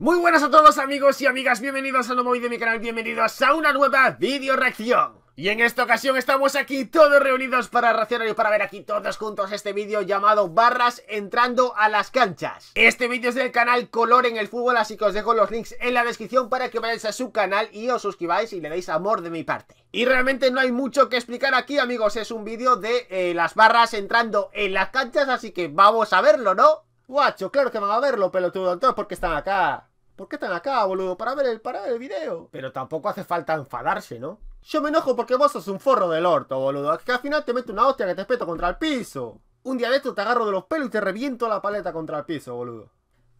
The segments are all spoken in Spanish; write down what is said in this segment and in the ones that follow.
Muy buenas a todos amigos y amigas, bienvenidos a un nuevo vídeo de mi canal, bienvenidos a una nueva video reacción Y en esta ocasión estamos aquí todos reunidos para reaccionar y para ver aquí todos juntos este vídeo llamado Barras entrando a las canchas Este vídeo es del canal Color en el Fútbol, así que os dejo los links en la descripción para que vayáis a su canal y os suscribáis y le deis amor de mi parte Y realmente no hay mucho que explicar aquí amigos, es un vídeo de eh, las barras entrando en las canchas, así que vamos a verlo, ¿no? Guacho, claro que van a verlo, pelotudo. Entonces, ¿por qué están acá? ¿Por qué están acá, boludo? Para ver el, para ver el video. Pero tampoco hace falta enfadarse, ¿no? Yo me enojo porque vos sos un forro del orto, boludo. Es que al final te meto una hostia que te espeto contra el piso. Un día de esto te agarro de los pelos y te reviento la paleta contra el piso, boludo.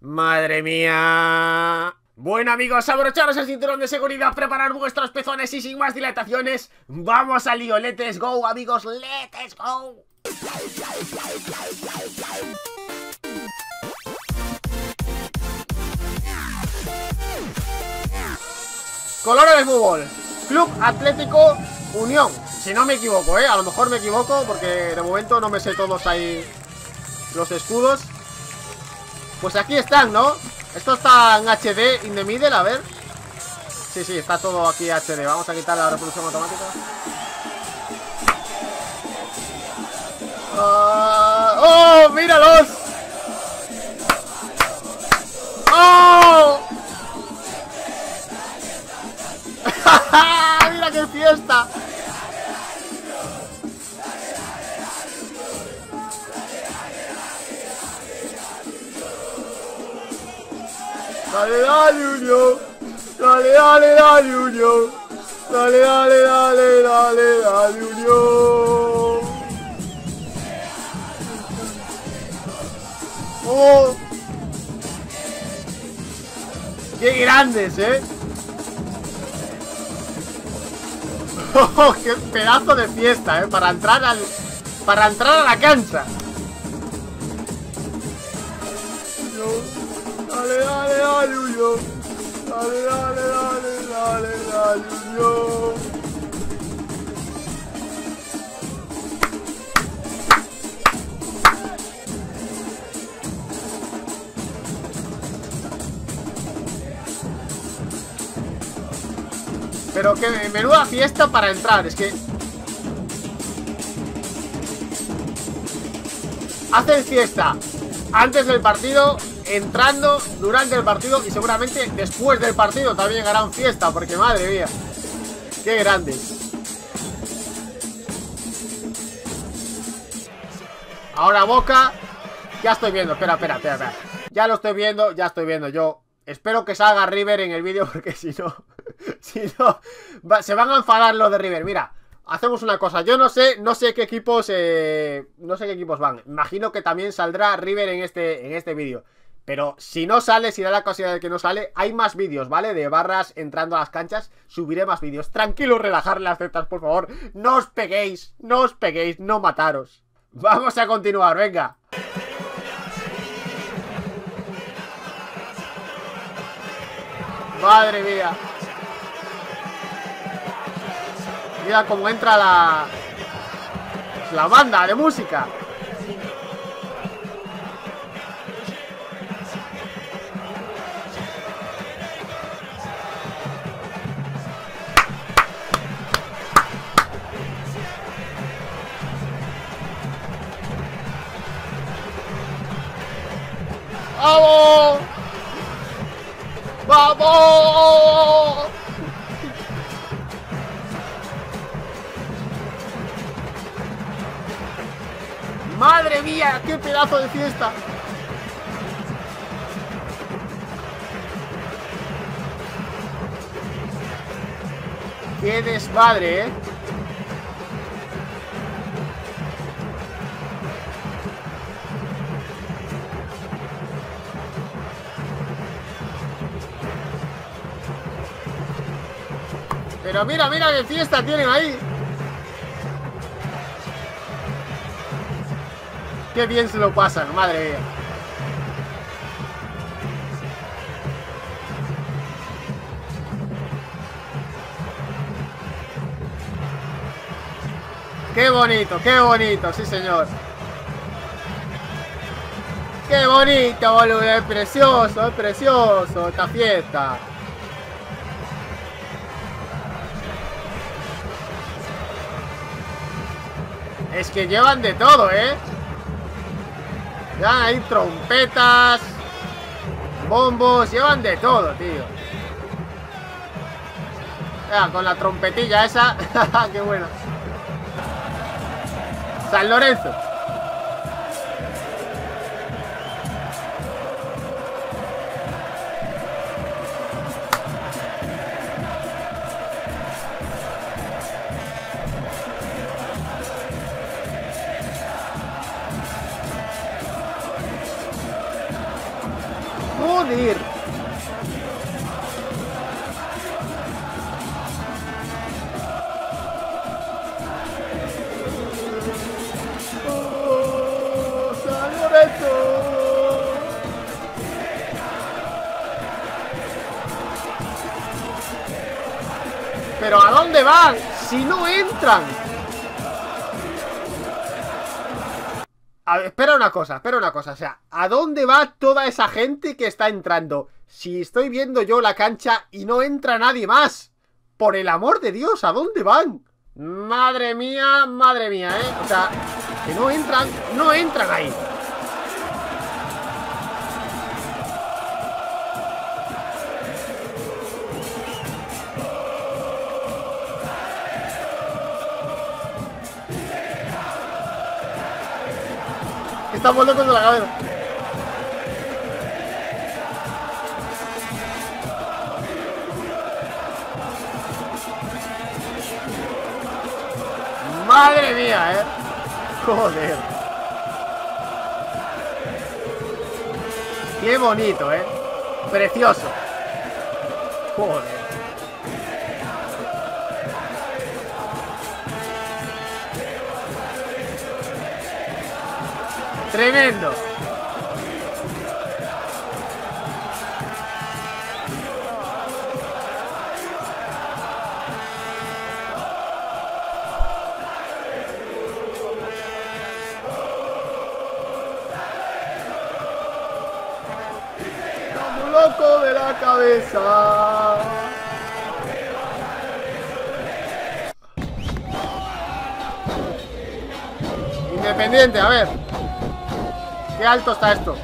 Madre mía. Bueno amigos, abrocharos el cinturón de seguridad, preparar vuestros pezones y sin más dilataciones, vamos al lío, let's go amigos, let's go. Colores de fútbol. Club Atlético Unión. Si no me equivoco, ¿eh? A lo mejor me equivoco porque de momento no me sé todos ahí los escudos. Pues aquí están, ¿no? Esto está en HD in the middle, a ver. Sí, sí, está todo aquí HD. Vamos a quitar la reproducción automática. Uh, ¡Oh! ¡Míralos! ¡Oh! Fiesta! Dale, dale, Unión. Dale, dale, dale, Unión. Dale, dale, dale, dale, dale, Unión. ¡Oh! ¡Qué grandes, eh! qué pedazo de fiesta, eh! Para entrar al... Para entrar a la cancha. Dale, dale, dale. Dale, dale, dale, dale, dale, Pero que menuda fiesta para entrar, es que... Hacen fiesta antes del partido, entrando durante el partido y seguramente después del partido también harán fiesta, porque madre mía, qué grande. Ahora Boca, ya estoy viendo, espera, espera, espera, espera. Ya lo estoy viendo, ya estoy viendo, yo espero que salga River en el vídeo porque si no... si no, se van a enfadar los de River. Mira, hacemos una cosa. Yo no sé, no sé qué equipos, eh, no sé qué equipos van. Imagino que también saldrá River en este, en este vídeo. Pero si no sale, si da la casualidad de que no sale, hay más vídeos, ¿vale? De barras entrando a las canchas, subiré más vídeos. Tranquilo, relajar las tetas, por favor. No os peguéis, no os peguéis, no mataros. Vamos a continuar, venga. Madre mía. Mira cómo entra la... La banda de música. ¡Madre mía! ¡Qué pedazo de fiesta! ¡Qué desmadre, eh! Pero mira, mira qué fiesta tienen ahí. Qué bien se lo pasan, madre mía. Qué bonito, qué bonito, sí señor. ¡Qué bonito, boludo! Es precioso, es precioso esta fiesta. Es que llevan de todo, ¿eh? Ya hay trompetas, bombos, llevan de todo, tío. Ya, con la trompetilla esa, qué bueno. San Lorenzo. Dónde van? Si no entran. Espera una cosa, espera una cosa. O sea, ¿a dónde va toda esa gente que está entrando? Si estoy viendo yo la cancha y no entra nadie más. Por el amor de Dios, ¿a dónde van? Madre mía, madre mía, ¿eh? O sea, que no entran, no entran ahí. Estamos locos de la cabeza. Madre mía, eh. Joder. Qué bonito, eh. Precioso. Joder. Tremendo. Como loco de la cabeza. Independiente, a ver. Qué alto está esto.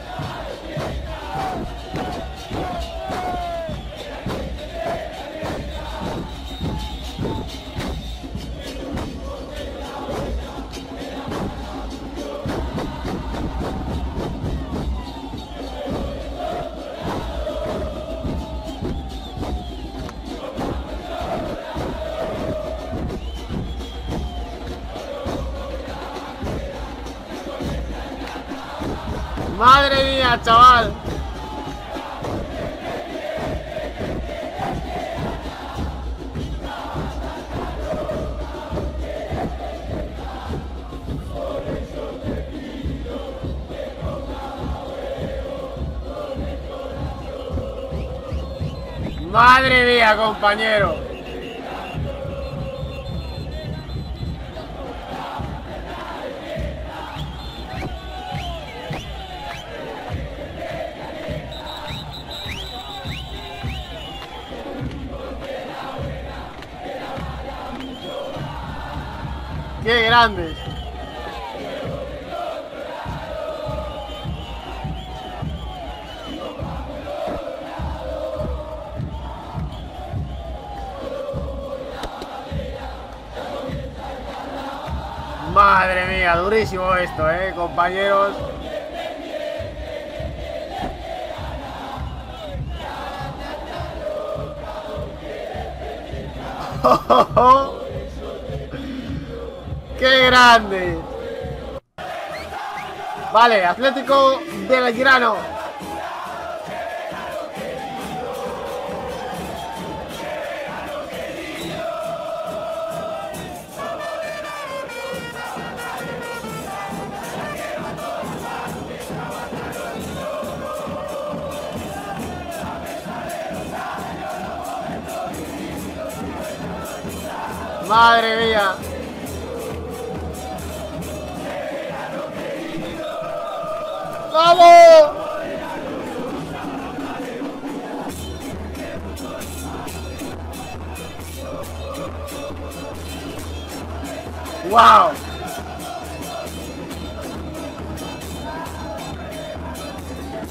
Mía, chaval. Madre mía, compañero. ¡Qué grandes! Madre mía, durísimo esto, eh, compañeros. ¡Qué grande! Vale, Atlético Belgrano. Madre mía. ¡Wow!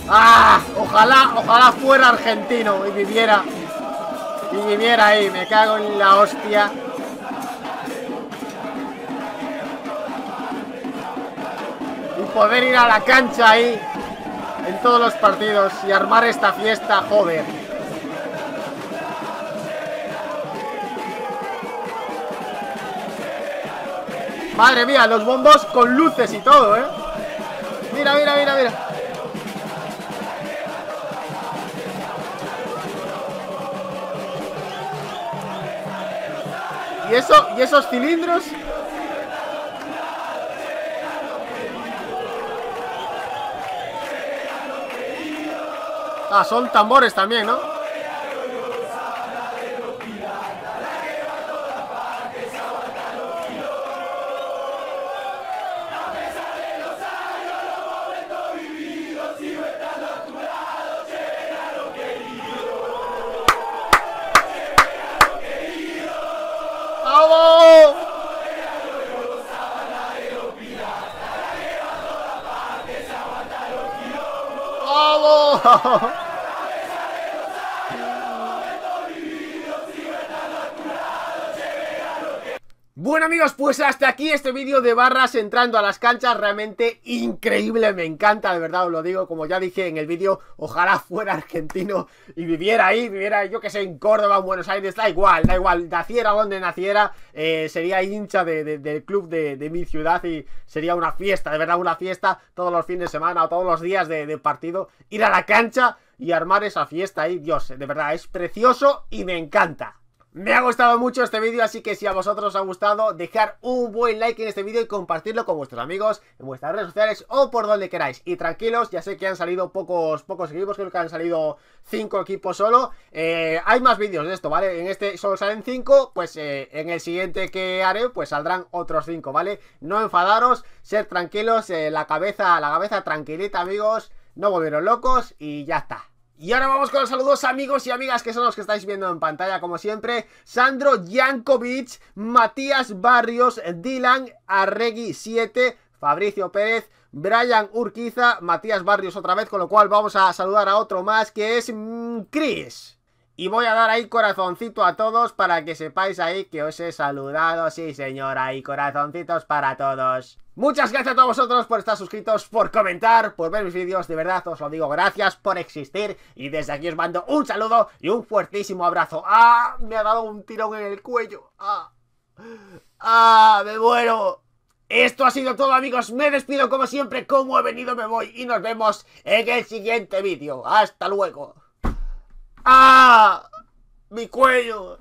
¡Ah! Ojalá, ojalá fuera argentino y viviera. Y viviera ahí, me cago en la hostia. Y poder ir a la cancha ahí en todos los partidos y armar esta fiesta, joder. Madre mía, los bombos con luces y todo, ¿eh? Mira, mira, mira, mira. ¿Y eso? ¿Y esos cilindros? Ah, son tambores también, ¿no? Bueno pues hasta aquí este vídeo de barras entrando a las canchas Realmente increíble, me encanta, de verdad os lo digo Como ya dije en el vídeo, ojalá fuera argentino y viviera ahí Viviera yo que sé, en Córdoba, en Buenos Aires, da igual, da igual Naciera donde naciera, eh, sería hincha del club de, mi ciudad Y sería una fiesta, de verdad una fiesta Todos los fines de semana o todos los días de, partido Ir a la cancha y armar esa fiesta ahí, Dios, de verdad es precioso y me encanta me ha gustado mucho este vídeo, así que si a vosotros os ha gustado, dejar un buen like en este vídeo y compartirlo con vuestros amigos en vuestras redes sociales o por donde queráis. Y tranquilos, ya sé que han salido pocos, pocos equipos, creo que han salido 5 equipos solo. Eh, hay más vídeos de esto, ¿vale? En este solo salen 5, pues eh, en el siguiente que haré, pues saldrán otros 5, ¿vale? No enfadaros, ser tranquilos, eh, la cabeza, la cabeza tranquilita, amigos, no volveros locos y ya está. Y ahora vamos con los saludos amigos y amigas que son los que estáis viendo en pantalla como siempre. Sandro Jankovic, Matías Barrios, Dylan Arregui 7, Fabricio Pérez, Brian Urquiza, Matías Barrios otra vez Con lo cual vamos a saludar a otro más que es mm, Chris Y voy a dar ahí corazoncito a todos para que sepáis ahí que os he saludado Sí señora, y corazoncitos para todos Muchas gracias a todos vosotros por estar suscritos, por comentar, por ver mis vídeos, de verdad os lo digo, gracias por existir y desde aquí os mando un saludo y un fuertísimo abrazo. ¡Ah! Me ha dado un tirón en el cuello. ¡Ah! ¡Ah! ¡Me muero! Esto ha sido todo amigos, me despido como siempre, como he venido me voy y nos vemos en el siguiente vídeo. ¡Hasta luego! ¡Ah! ¡Mi cuello!